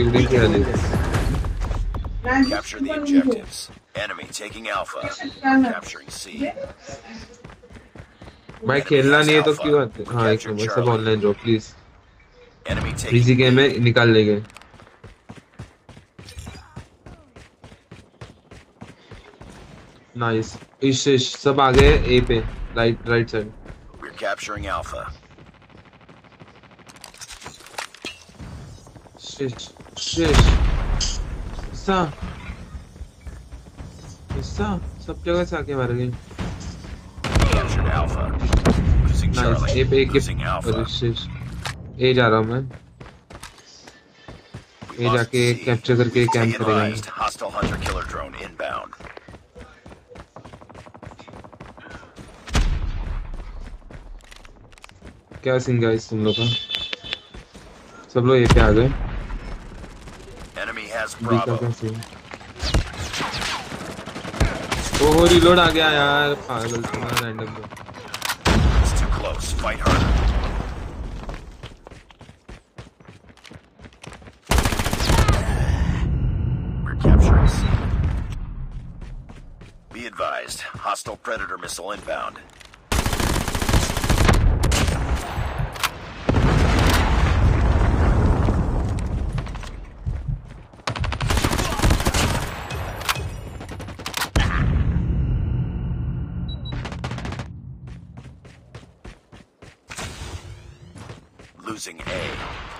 क्या खा लूंगी तो किल्ली क्या ले Capture the objectives. Enemy taking Alpha. Capturing C. भाई खेलना नहीं है तो क्यों आते हाँ एक नंबर सब ऑनलाइन रहो please Enemy taking easy game है निकाल ले गए नाइस इश इश सब आ गए ए पे right right side We're capturing Alpha. शिश शेष सा सब जगह से आके मार गए कैप्चर करके कैंप क्या सिंगा गाइस तुम लोग का? सब लोग ये पे आ गए। Bravo. क्या सीन ओहो रिलोड आ गया यार पागल तुम्हारा रैंडम तो It's too close. Fight harder. We're capturing C. Be advised, hostile predator missile inbound. Losing A.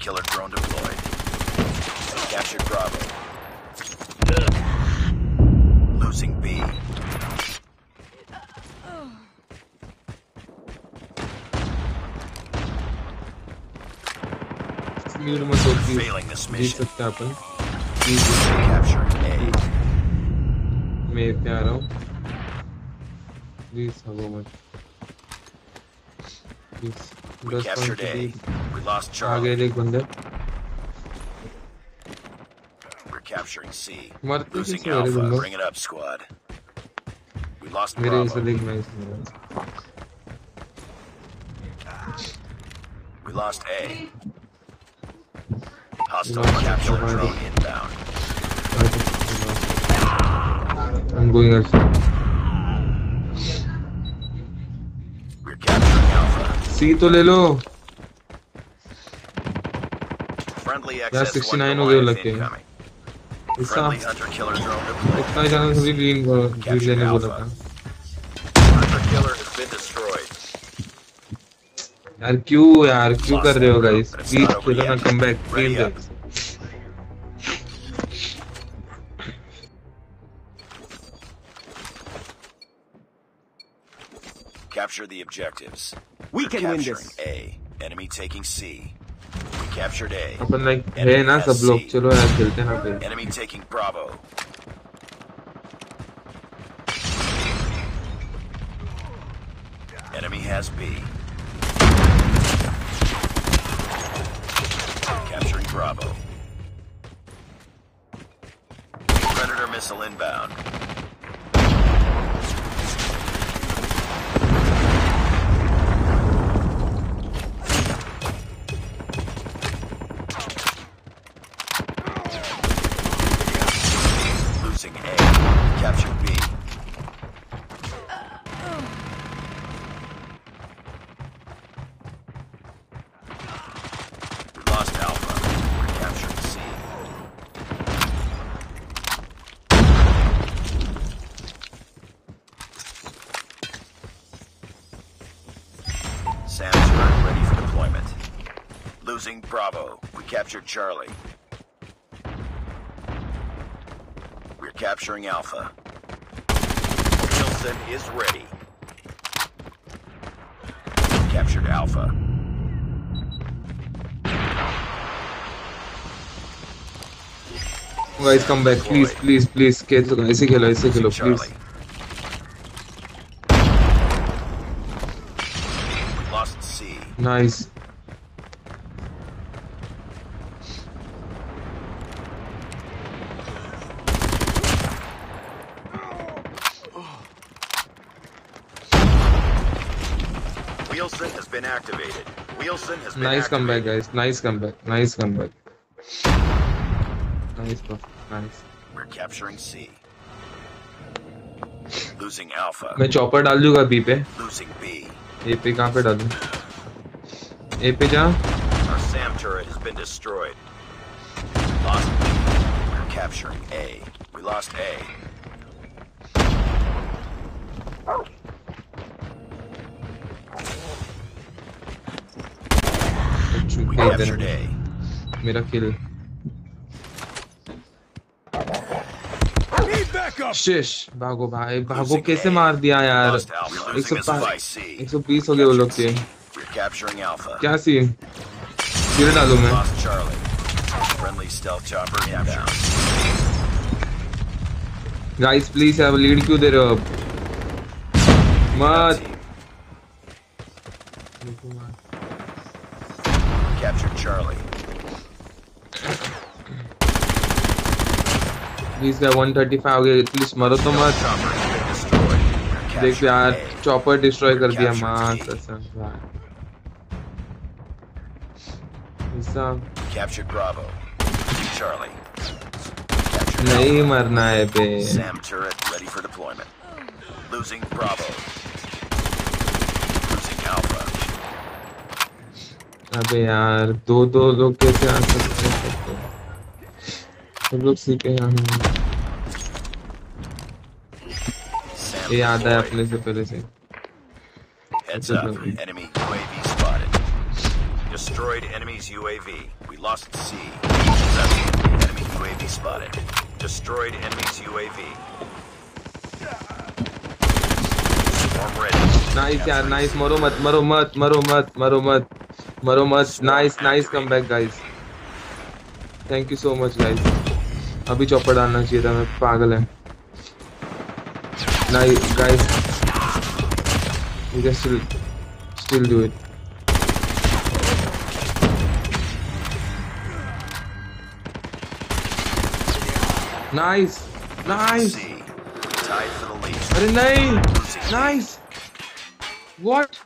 killer drone deployed. Captured Bravo. Losing B. Hindi naman Failing this mission. Tapon. Easy to capture A. May araw. Please, uh, how uh, much? Please. We captured A. Point We lost आ गए Charlie. एक बंदे We're capturing C. मरते Losing कैसे मेरे Alpha. बंदो Bring it up, squad. We lost मेरे इसे Bravo. देख मैं इसमें We lost A. Hostile lost capture Bravo. drone inbound. I'm going outside. We're capturing Alpha. सी तो ले लो 69 हो गए Goliath लग के incoming. इसका Friendly hunter killer drone deployed. इतना जाना सभी ग्रीन ग्रीन लेने बोला था Hunter killer has been destroyed. यार क्यों यार क्यों कर रहे हो गाइस प्लीज खेलो ना come back please guys Capture the objectives. We We're can win capturing this. A. Enemy taking C. We captured A. अपन लाइक है ना सब लोग चलो यार खेलते हैं ना फिर Enemy taking Bravo. Enemy has B. Capturing Bravo. Predator missile inbound. captured Charlie. We're capturing Alpha. Wilson is ready. Captured Alpha. Guys come back please please please खेलो ऐसे खेलो ऐसे खेलो Losing please Charlie. We lost C. Nice been activated. Wheelson has been nice come back activated. Guys nice come back nice come back nice nice We're capturing C. Losing Alpha. मैं chopper डाल दूंगा B पे Losing B. ए पे कहाँ पे डालूं ए पे जा Our SAM turret has been destroyed. Lost B. We're capturing A. We lost A. captured A. मेरा किल शिश भागो भाई भागो कैसे. मार दिया यार. एक सौ. एक सौ बीस हो गए वो लोग के. क्या सीन किल डालूं मैं. गाइस प्लीज़ अब लीड क्यों दे रहे हो अब मत. Captured Charlie. प्लीज क्या 135 हो गया प्लीज मरो तो मत Chopper has been destroyed. We're देख capturing यार A. चॉपर डिस्ट्रॉय कर दिया Captured मां C. कसम भाई ऐसा Captured Bravo. Charlie. Captured नहीं Alpha. मरना है बे SAM turret ready for deployment. Losing Bravo. अबे यार दो दो लोग कैसे आ सकते हैं सबको? सब लोग सी पे यहाँ हैं। SAM ये याद है deployed. अपने से पहले से Heads That's up. okay. Enemy UAV spotted. Destroyed enemy's UAV. We lost C. Seven. Enemy UAV spotted. Destroyed enemy's UAV. Swarm ready. Nice यार नाइस मरो मत मरो मत मरो मत मरो मत मरो मत nice nice come back guys thank you so much guys अभी चौपर डालना चाहिए था मैं पागल है nice guys you can still still do it nice nice C. Tied for the lead. अरे नहीं Losing what?